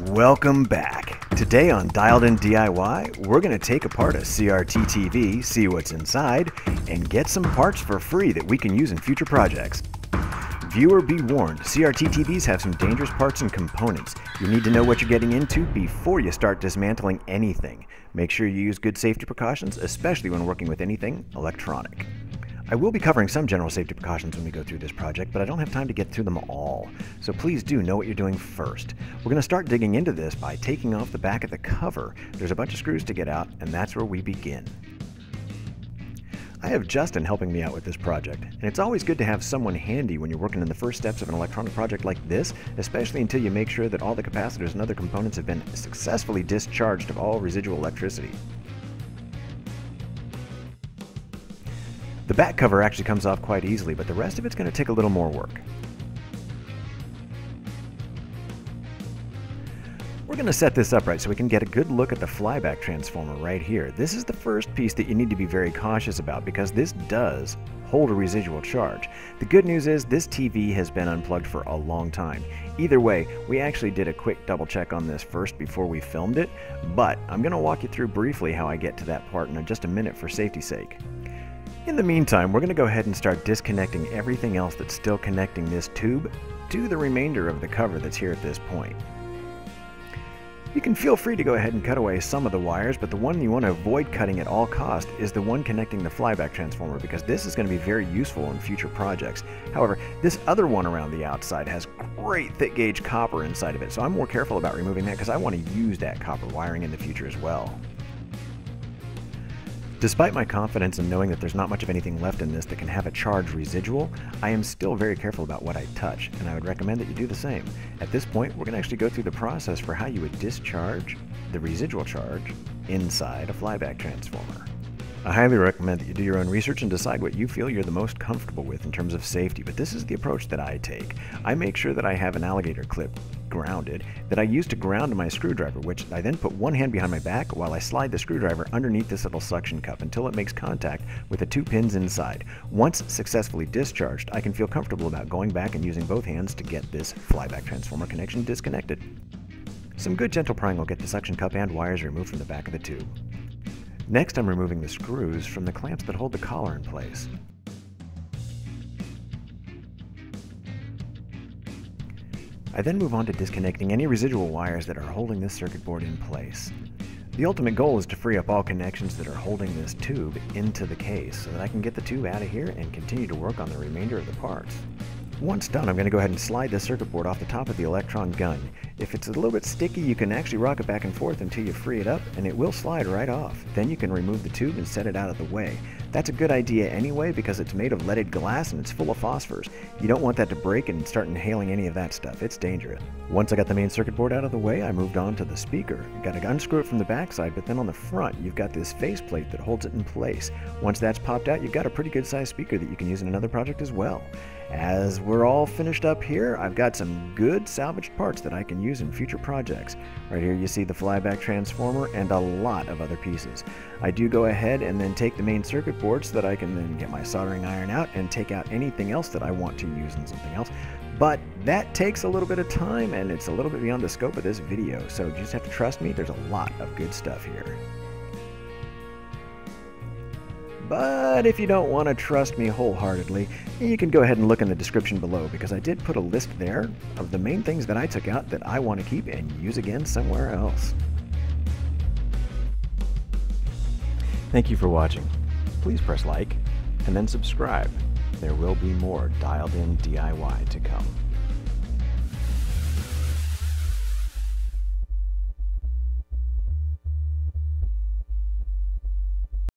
Welcome back. Today on Dialed In DIY, we're going to take apart a CRT TV, see what's inside, and get some parts for free that we can use in future projects. Viewer be warned, CRT TVs have some dangerous parts and components. You need to know what you're getting into before you start dismantling anything. Make sure you use good safety precautions, especially when working with anything electronic. I will be covering some general safety precautions when we go through this project, but I don't have time to get through them all. So please do know what you're doing first. We're going to start digging into this by taking off the back of the cover. There's a bunch of screws to get out, and that's where we begin. I have Justin helping me out with this project, and it's always good to have someone handy when you're working in the first steps of an electronic project like this, especially until you make sure that all the capacitors and other components have been successfully discharged of all residual electricity. The back cover actually comes off quite easily, but the rest of it's going to take a little more work. We're going to set this up right so we can get a good look at the flyback transformer right here. This is the first piece that you need to be very cautious about because this does hold a residual charge. The good news is this TV has been unplugged for a long time. Either way, we actually did a quick double check on this first before we filmed it, but I'm going to walk you through briefly how I get to that part in just a minute for safety's sake. In the meantime, we're going to go ahead and start disconnecting everything else that's still connecting this tube to the remainder of the cover that's here at this point. You can feel free to go ahead and cut away some of the wires, but the one you want to avoid cutting at all cost is the one connecting the flyback transformer because this is going to be very useful in future projects. However, this other one around the outside has great thick gauge copper inside of it, so I'm more careful about removing that because I want to use that copper wiring in the future as well. Despite my confidence in knowing that there's not much of anything left in this that can have a charge residual, I am still very careful about what I touch, and I would recommend that you do the same. At this point, we're going to actually go through the process for how you would discharge the residual charge inside a flyback transformer. I highly recommend that you do your own research and decide what you feel you're the most comfortable with in terms of safety, but this is the approach that I take. I make sure that I have an alligator clip grounded that I use to ground my screwdriver, which I then put one hand behind my back while I slide the screwdriver underneath this little suction cup until it makes contact with the two pins inside. Once successfully discharged, I can feel comfortable about going back and using both hands to get this flyback transformer connection disconnected. Some good gentle prying will get the suction cup and wires removed from the back of the tube. Next, I'm removing the screws from the clamps that hold the collar in place. I then move on to disconnecting any residual wires that are holding this circuit board in place. The ultimate goal is to free up all connections that are holding this tube into the case so that I can get the tube out of here and continue to work on the remainder of the parts. Once done, I'm going to go ahead and slide the circuit board off the top of the electron gun. If it's a little bit sticky, you can actually rock it back and forth until you free it up, and it will slide right off. Then you can remove the tube and set it out of the way. That's a good idea anyway because it's made of leaded glass and it's full of phosphors. You don't want that to break and start inhaling any of that stuff. It's dangerous. Once I got the main circuit board out of the way, I moved on to the speaker. You Got to unscrew it from the backside, but then on the front, you've got this faceplate that holds it in place. Once that's popped out, you've got a pretty good sized speaker that you can use in another project as well. As we're all finished up here, I've got some good salvaged parts that I can use in future projects. Right here you see the flyback transformer and a lot of other pieces. I do go ahead and then take the main circuit board so that I can then get my soldering iron out and take out anything else that I want to use in something else. But that takes a little bit of time and it's a little bit beyond the scope of this video, so you just have to trust me, there's a lot of good stuff here. But if you don't want to trust me wholeheartedly, you can go ahead and look in the description below because I did put a list there of the main things that I took out that I want to keep and use again somewhere else. Thank you for watching. Please press like and then subscribe. There will be more dialed in DIY to come.